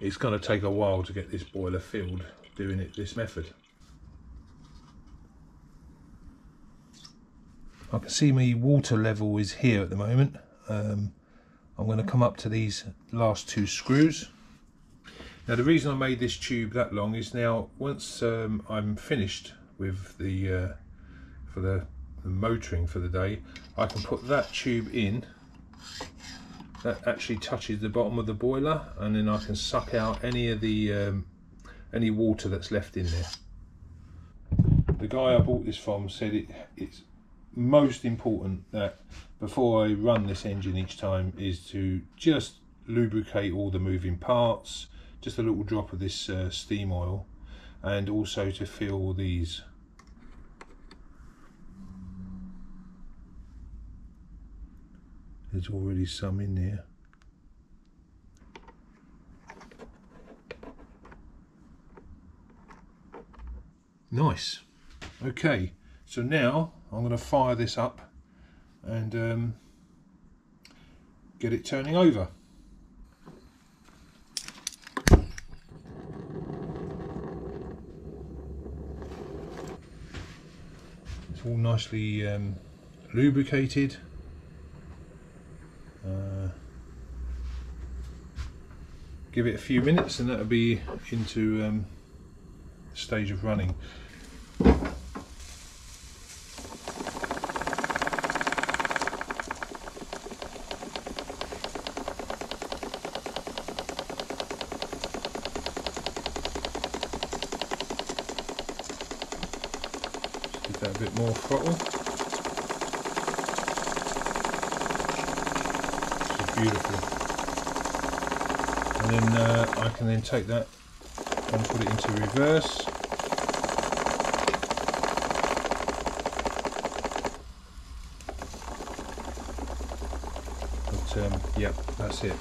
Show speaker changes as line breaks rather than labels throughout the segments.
it's going to take a while to get this boiler filled doing it this method. I can see my water level is here at the moment. Um, I'm going to come up to these last two screws. Now the reason I made this tube that long is now once um, I'm finished with the uh, for the, the motoring for the day I can put that tube in that actually touches the bottom of the boiler and then I can suck out any of the um, any water that's left in there. The guy I bought this from said it, it's most important that before I run this engine each time is to just lubricate all the moving parts, just a little drop of this uh, steam oil and also to fill these There's already some in there. Nice. Okay, so now I'm going to fire this up and um, get it turning over. It's all nicely um, lubricated. Give it a few minutes and that'll be into um, stage of running. give that a bit more throttle. beautiful. And then uh, I can then take that and put it into reverse. But um, yeah, that's it.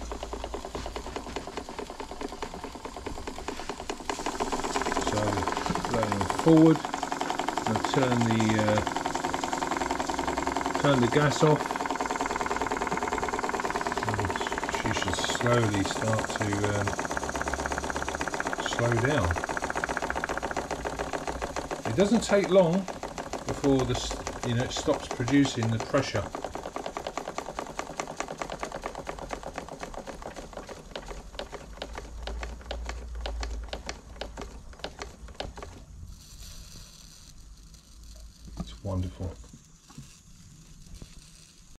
So going forward, I'll turn the uh, turn the gas off slowly start to um, slow down. It doesn't take long before this, you know, it stops producing the pressure. It's wonderful.